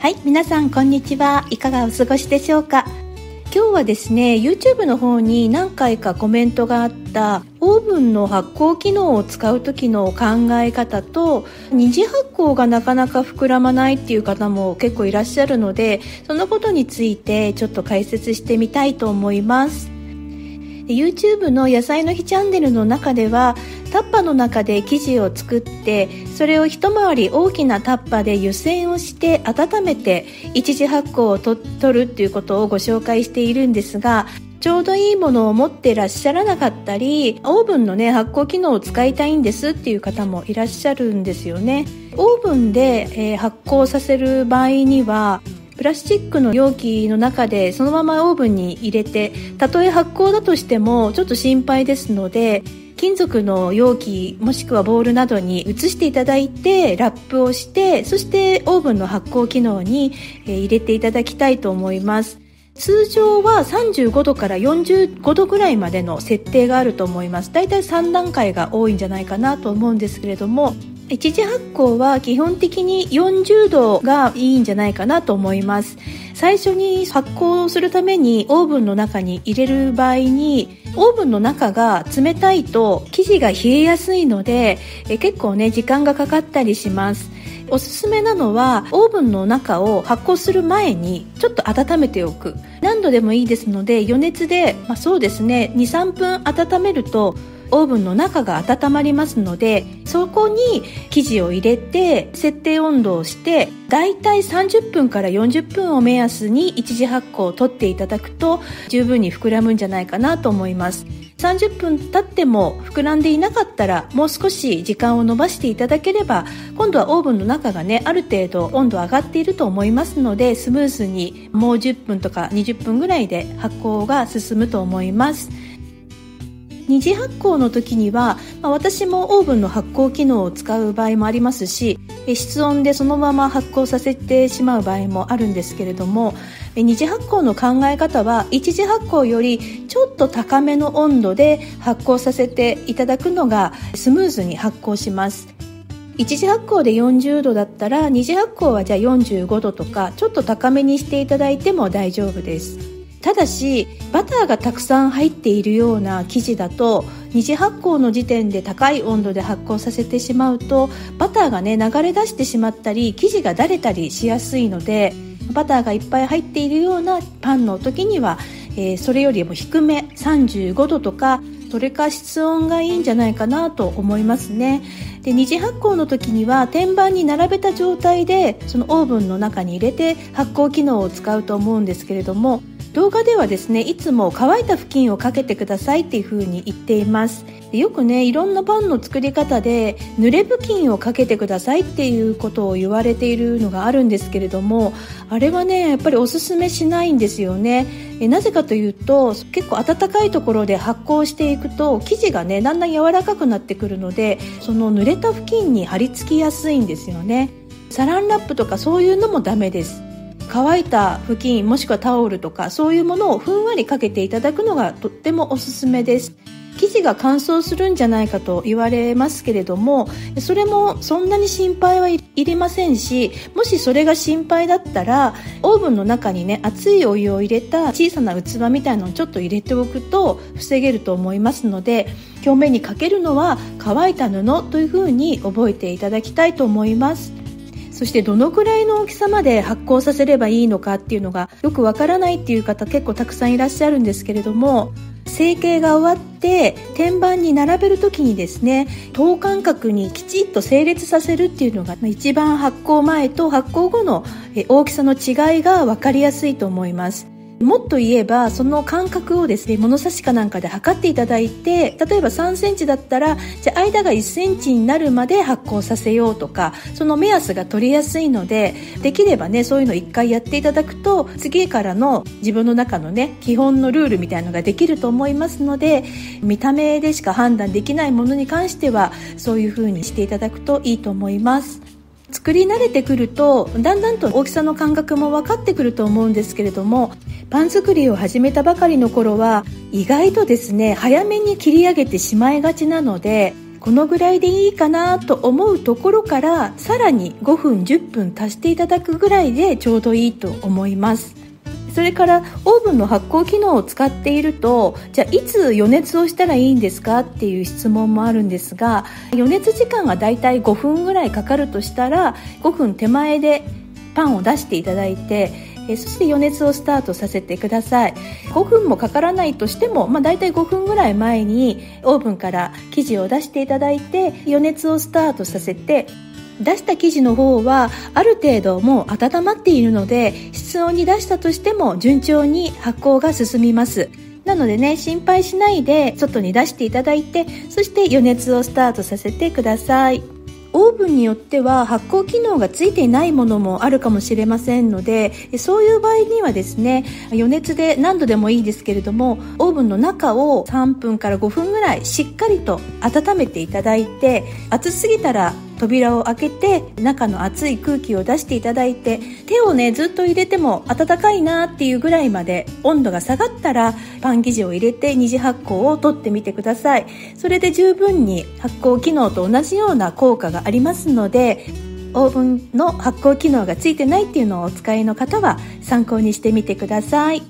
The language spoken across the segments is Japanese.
はい皆さんこんにちは。いかがお過ごしでしょうか？今日はですね YouTube の方に何回かコメントがあったオーブンの発酵機能を使う時の考え方と二次発酵がなかなか膨らまないっていう方も結構いらっしゃるのでそのことについてちょっと解説してみたいと思います。YouTube の野菜の日チャンネルの中ではタッパの中で生地を作ってそれを一回り大きなタッパで湯煎をして温めて一次発酵をと取るっていうことをご紹介しているんですがちょうどいいものを持ってらっしゃらなかったりオーブンのね発酵機能を使いたいんですっていう方もいらっしゃるんですよね。オーブンで、えー、発酵させる場合にはプラスチックの容器の中でそのままオーブンに入れてたとえ発酵だとしてもちょっと心配ですので金属の容器もしくはボウルなどに移していただいてラップをしてそしてオーブンの発酵機能に入れていただきたいと思います。通常は35度から45度ぐらいまでの設定があると思います。だいたい3段階が多いんじゃないかなと思うんですけれども一次発酵は基本的に40度がいいんじゃないかなと思います。最初に発酵するためにオーブンの中に入れる場合にオーブンの中が冷たいと生地が冷えやすいのでえ結構ね時間がかかったりします。おすすめなのはオーブンの中を発酵する前にちょっと温めておく。何度でもいいですので余熱で、まあ、そうですね23分温めるとオーブンの中が温まりますのでそこに生地を入れて設定温度をしてだいたい30分から40分を目安に一次発酵を取っていただくと十分に膨らむんじゃないかなと思います。30分経っても膨らんでいなかったらもう少し時間を延ばしていただければ今度はオーブンの中がねある程度温度上がっていると思いますのでスムーズにもう10分とか20分ぐらいで発酵が進むと思います。二次発酵の時には、まあ、私もオーブンの発酵機能を使う場合もありますし室温でそのまま発酵させてしまう場合もあるんですけれども二次発酵の考え方は一次発酵よりちょっと高めの温度で発酵させていただくのがスムーズに発酵します。一次発酵で40度だったら二次発酵はじゃあ45度とかちょっと高めにしていただいても大丈夫です。ただしバターがたくさん入っているような生地だと二次発酵の時点で高い温度で発酵させてしまうとバターがね流れ出してしまったり生地がだれたりしやすいのでバターがいっぱい入っているようなパンの時には、えー、それよりも低め35度とかそれか室温がいいんじゃないかなと思いますね。で二次発酵の時には天板に並べた状態でそのオーブンの中に入れて発酵機能を使うと思うんですけれども動画ではですねいつも乾いた布巾をかけてくださいっていう風に言っています。よくねいろんなパンの作り方で濡れ布巾をかけてくださいっていうことを言われているのがあるんですけれどもあれはねやっぱりおすすめしないんですよね。えなぜかというと結構暖かいところで発酵していくと生地がねだんだん柔らかくなってくるのでその濡れた布巾に貼り付きやすいんですよね。サランラップとかそういうのもダメです。乾いた布巾もしくはタオルとかそういうものをふんわりかけていただくのがとってもおすすめです。生地が乾燥するんじゃないかと言われますけれどもそれもそんなに心配はいりませんしもしそれが心配だったらオーブンの中にね熱いお湯を入れた小さな器みたいのをちょっと入れておくと防げると思いますので表面にかけるのは乾いた布というふうに覚えていただきたいと思います。そしてどのくらいの大きさまで発酵させればいいのかっていうのがよくわからないっていう方結構たくさんいらっしゃるんですけれども成形が終わって天板に並べる時にですね等間隔にきちっと整列させるっていうのが一番発酵前と発酵後の大きさの違いが分かりやすいと思います。もっと言えばその間隔をですね物差しかなんかで測っていただいて例えば3センチだったらじゃあ間が1センチになるまで発酵させようとかその目安が取りやすいのでできればねそういうの1回やっていただくと次からの自分の中のね基本のルールみたいのができると思いますので見た目でしか判断できないものに関してはそういう風にしていただくといいと思います。作り慣れてくるとだんだんと大きさの感覚も分かってくると思うんですけれどもパン作りを始めたばかりの頃は意外とですね早めに切り上げてしまいがちなのでこのぐらいでいいかなと思うところからさらに5分10分足していただくぐらいでちょうどいいと思います。それからオーブンの発酵機能を使っているとじゃあいつ予熱をしたらいいんですか？っていう質問もあるんですが予熱時間がだいたい5分ぐらいかかるとしたら5分手前でパンを出していただいてえそして予熱をスタートさせてください。5分もかからないとしても、まあ、大体5分ぐらい前にオーブンから生地を出していただいて予熱をスタートさせて出した生地の方はある程度もう温まっているので室温に出したとしても順調に発酵が進みます。なのでね心配しないで外に出していただいてそして余熱をスタートさせてください。オーブンによっては発酵機能がついていないものもあるかもしれませんのでそういう場合にはですね余熱で何度でもいいですけれどもオーブンの中を3分から5分ぐらいしっかりと温めていただいて熱すぎたら扉を開けて中の熱い空気を出していただいて手をねずっと入れても温かいなっていうぐらいまで温度が下がったらパン生地を入れて二次発酵を取ってみてください。それで十分に発酵機能と同じような効果がありますのでオーブンの発酵機能がついてないっていうのをお使いの方は参考にしてみてください。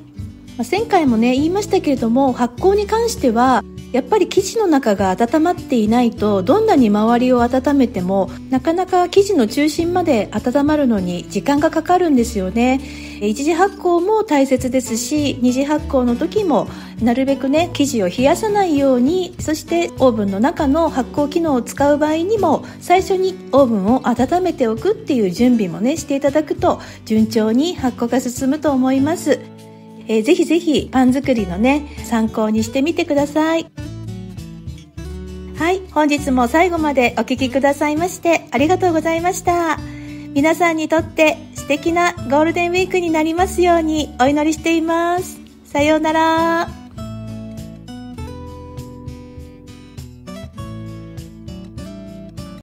前回もね言いましたけれども発酵に関してはやっぱり生地の中が温まっていないとどんなに周りを温めてもなかなか生地の中心まで温まるのに時間がかかるんですよね。一次発酵も大切ですし二次発酵の時もなるべくね生地を冷やさないようにそしてオーブンの中の発酵機能を使う場合にも最初にオーブンを温めておくっていう準備もねしていただくと順調に発酵が進むと思います。えー、ぜひぜひパン作りのね参考にしてみてください。はい本日も最後までお聴きくださいましてありがとうございました。皆さんにとって素敵なゴールデンウィークになりますようにお祈りしています。さようなら。